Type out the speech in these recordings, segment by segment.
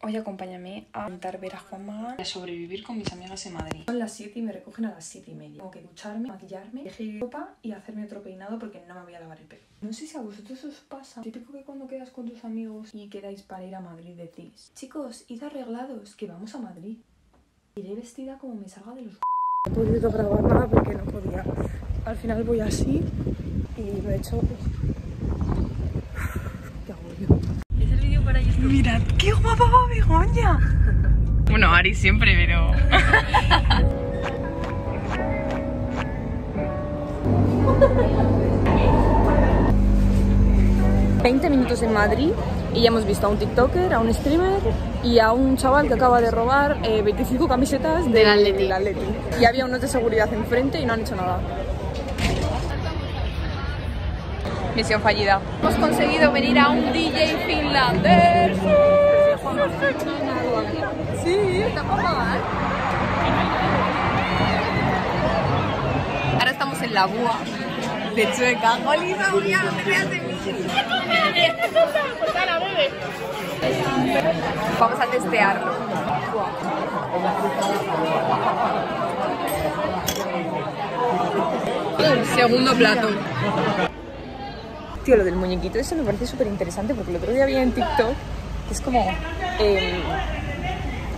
Hoy acompáñame a intentar ver a Juan Magán y a sobrevivir con mis amigas en Madrid. Son las 7 y me recogen a las 7 y media. Tengo que ducharme, maquillarme, elegir ropa y hacerme otro peinado porque no me voy a lavar el pelo. No sé si a vosotros os pasa. Típico que cuando quedas con tus amigos y quedáis para ir a Madrid decís, chicos, id arreglados, que vamos a Madrid. Iré vestida como me salga de los... No he podido grabar nada porque no podía. Al final voy así y lo he hecho agobio. Es el vídeo para YouTube. Mirad, qué guapa va Begoña. Bueno, Ari siempre, pero. 20 minutos en Madrid y ya hemos visto a un TikToker, a un streamer y a un chaval que acaba de robar eh, 25 camisetas del Atleti. Atleti. Y había unos de seguridad enfrente y no han hecho nada. Misión fallida. Hemos conseguido venir a un DJ finlandés. Sí, está. Ahora estamos en la búa de Chueca. Olisa, no te de mí. Vamos a testearlo. Segundo plato. Tío, lo del muñequito, eso me parece súper interesante porque el otro día vi en TikTok que es como. eh,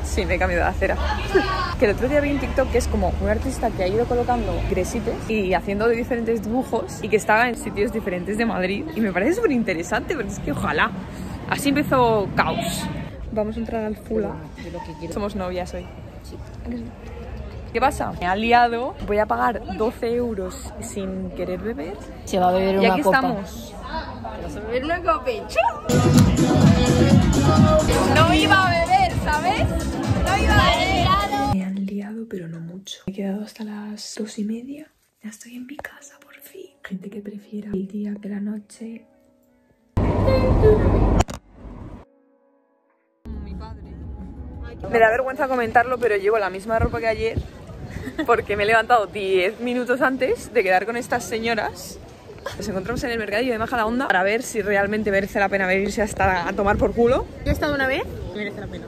Sí, me he cambiado de acera. que el otro día vi en TikTok que es como un artista que ha ido colocando gresites y haciendo de diferentes dibujos y que estaba en sitios diferentes de Madrid. Y me parece súper interesante, porque es que ojalá. Así empezó Caos. Vamos a entrar al Fula. Somos novias hoy. ¿Qué pasa? Me ha liado. Voy a pagar 12 euros sin querer beber. Se va a beber Y una aquí copa. estamos. Vamos a beber una copa. No iba a beber, ¿sabes? No iba a beber. Me han liado, pero no mucho. Me he quedado hasta las dos y media. Ya estoy en mi casa, por fin. Gente que prefiera el día que la noche. Me da vergüenza comentarlo, pero llevo la misma ropa que ayer porque me he levantado 10 minutos antes de quedar con estas señoras. Nos encontramos en el mercadillo de Maja Onda para ver si realmente merece la pena venirse hasta a tomar por culo. Yo he estado una vez merece la pena.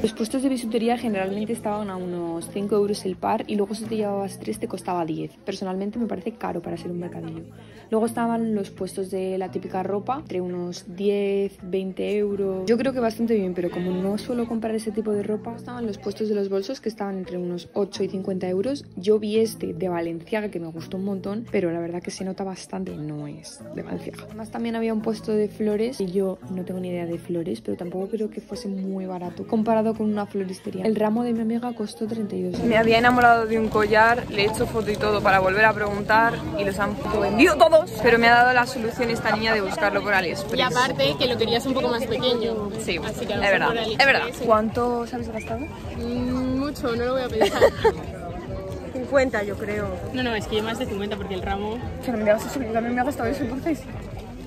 Los puestos de bisutería generalmente estaban a unos 5 euros el par y luego si te llevabas 3 te costaba 10. Personalmente me parece caro para ser un mercadillo. Luego estaban los puestos de la típica ropa, entre unos 10, 20 euros. Yo creo que bastante bien, pero como no suelo comprar ese tipo de ropa, estaban los puestos de los bolsos que estaban entre unos 8 y 50 euros. Yo vi este de Valenciaga que me gustó un montón, pero la verdad que se nota bastante, no es de Valenciaga. Además también había un puesto de flores y yo no tengo ni idea de flores, pero tampoco creo que fuese muy barato comparado con una floristería. El ramo de mi amiga costó 32 euros. Me había enamorado de un collar, le he hecho foto y todo para volver a preguntar y los han vendido todos. Pero me ha dado la solución esta niña de buscarlo por AliExpress. Y aparte que lo querías un poco más pequeño. Sí, así que es verdad, es verdad. ¿Cuánto os habéis gastado? Mm, mucho, no lo voy a pensar. 50 yo creo. No, no, es que yo más de 50 porque el ramo... Pero me gasto, yo también me ha gastado eso entonces.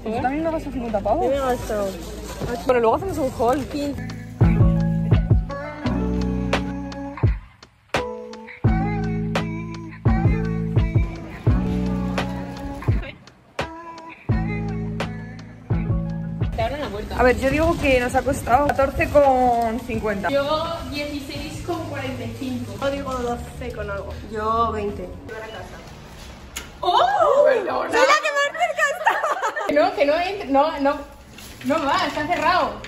Yo también me gasto 50 pavos. Yo me gasto. Pero luego hacemos un haul. 15. A ver, yo digo que nos ha costado 14,50. Yo 16,45. Yo digo 12 con algo. Yo 20. ¡Oh! ¡Perdona! ¡Soy la que más cerca estaba! No, que no entra, no, no, no va, está cerrado.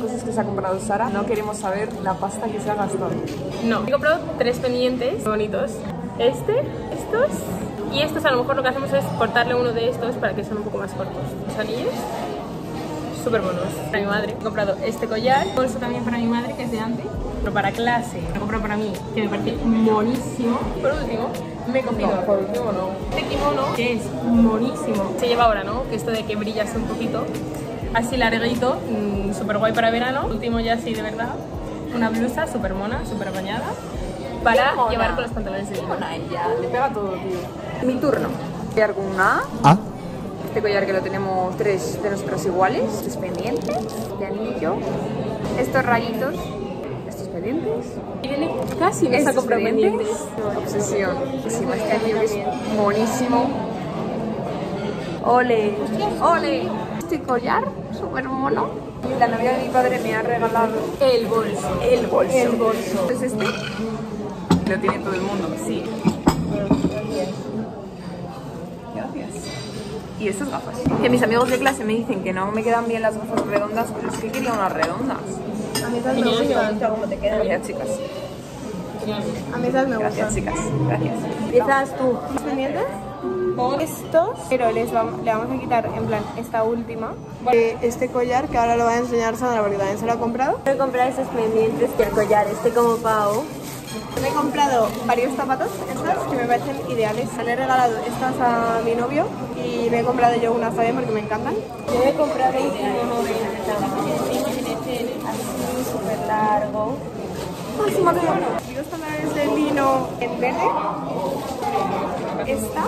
Cosas que se ha comprado Sara. No queremos saber la pasta que se ha gastado. No, he comprado tres pendientes bonitos. Este, estos y estos a lo mejor lo que hacemos es cortarle uno de estos para que sean un poco más cortos. Los anillos, súper buenos. Para mi madre he comprado este collar, bolso también para mi madre que es de antes. Pero para clase, lo he comprado para mí, que me parece monísimo. Por último, me he cogido No, por último no. este kimono, que es monísimo. Se lleva ahora, ¿no? Que esto de que brillas un poquito. Así larguito, mmm, súper guay para verano. Último ya así de verdad. Una blusa súper mona, súper bañada. Para mona. llevar con los pantalones de lino. ella, le pega todo, tío. Mi turno. Collar con una A. Este collar que lo tenemos tres de nosotros iguales. Estos pendientes de anillo. Estos rayitos. Estos pendientes. Y viene casi ha ¿Estos comprado pendientes. Obsesión. Sí, este anillo es buenísimo. Ole. ¡Ole! Este collar, súper mono. La novia de mi padre me ha regalado El bolso. el bolso. El bolso. ¿Es este? Lo tiene todo el mundo. Sí. Gracias. Y estas gafas. Que mis amigos de clase me dicen que no me quedan bien las gafas redondas, pero es que quería unas redondas. A mí esas me gustan. Cómo te quedan. Gracias, chicas. A mí esas me Gracias, gustan. chicas. Gracias. Empiezas tú. ¿Los pendientes? Estos, pero les vamos, le vamos a quitar en plan esta última. Eh, Este collar que ahora lo va a enseñar Sandra porque también se lo ha comprado. Voy a comprar estos pendientes y el collar este como pavo. Me he comprado varios zapatos, estas que me parecen ideales. Le he regalado estas a mi novio y me he comprado yo unas también porque me encantan. Yo me he comprado un así súper largo. Ay, se me ha caído. Y dos pantalones de lino en verde esta,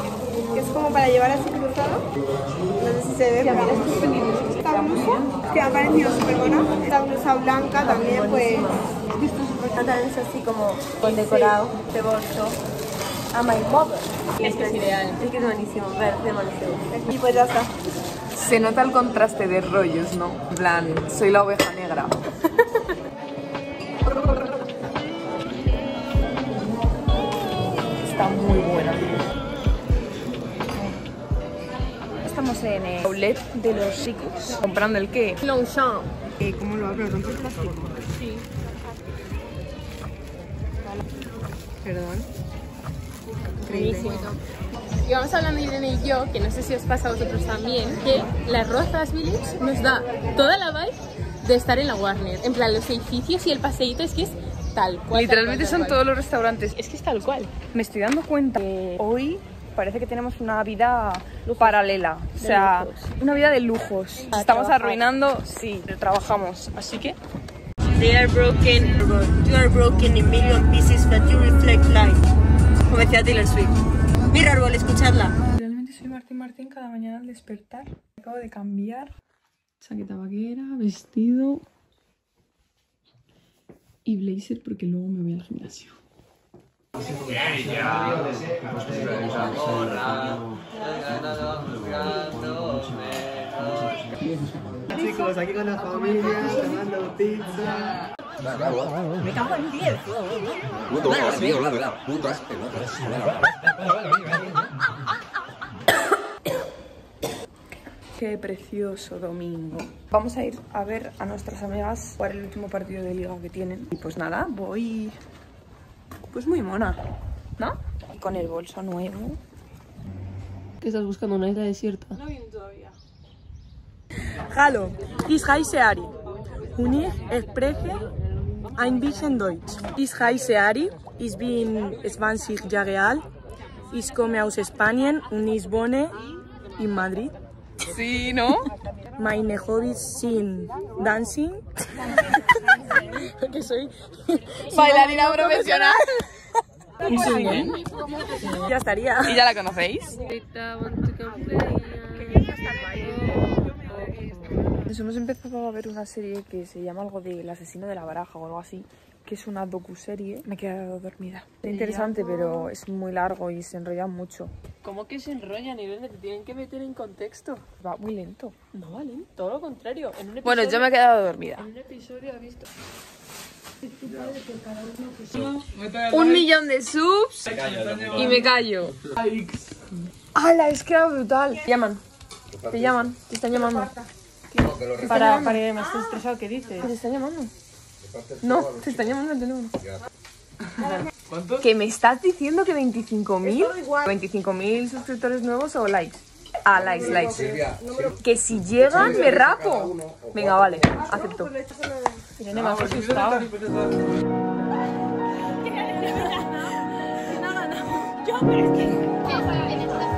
que es como para llevar así cruzado. No sé si se ve, pero esta blusa, que me ha parecido súper buena. Esta blusa blanca también, pues. Pantalones así como con decorado, de bolso. A my mother. Es que es ideal. Es que es buenísimo, verde, buenísimo. Y pues ya está. Se nota el contraste de rollos, ¿no? En plan, soy la oveja negra. Estamos en el outlet de los ricos. ¿Comprando el qué? Longchamp. Eh, ¿Cómo lo abro? ¿Rompe el plástico? Sí. Perdón. Buenísimo. Y vamos hablando Irene y yo, que no sé si os pasa a vosotros también, que la Rozas Village nos da toda la vibe de estar en la Warner. En plan, los edificios y el paseíto es que es tal cual. Literalmente tal cual, son tal todos los restaurantes. Es que es tal cual. Me estoy dando cuenta que hoy parece que tenemos una vida paralela. O sea, una vida de lujos. A Estamos trabajar. arruinando, sí, pero trabajamos. Así que They are broken. You are broken in million pieces, but you reflect light. Como decía Taylor Swift. Mira, árbol, escuchadla. Realmente soy Martín Martín cada mañana al despertar. Acabo de cambiar. Chaqueta vaquera, vestido y blazer porque luego me voy al gimnasio. Chicos, aquí con la familia, tomando pizza. Qué precioso domingo. Vamos a ir a ver a nuestras amigas jugar el último partido de liga que tienen. Y pues nada, voy pues muy mona, ¿no? Y con el bolso nuevo. ¿Qué estás buscando? ¿Una isla desierta? Hallo, ich heiße Ari. Und ich spreche ein bisschen Deutsch. Ich heiße Ari, ich bin 20 Jahre alt. Ich komme aus Spanien und ich wohne in Madrid. Sí, ¿no? Meine Hobbys sind Dancing. Porque soy. Bailarina profesional. Bien. Ya estaría. ¿Y ya la conocéis? Nos hemos empezado a ver una serie que se llama algo de El asesino de la baraja o algo así, que es una docuserie. Me he quedado dormida. Es interesante, pero es muy largo y se enrolla mucho. ¿Cómo que se enrollan, Irene? Te tienen que meter en contexto. Va muy lento. No, vale, todo lo contrario. En un episodio, Bueno, yo me he quedado dormida. En un episodio ha visto... Un millón de subs y me callo. ¡Hala! Es que era brutal. Te llaman. Te llaman. Te están llamando. Para, para me estés estresado, ¿qué dices? Te están llamando. No, te están llamando al teléfono. ¿Que me estás diciendo que 25.000? ¿25.000 suscriptores nuevos o likes? Ah, likes, likes. Que si llegan, me rapo. Venga, vale, acepto. Irene, me has asustado. Yo, pero es que.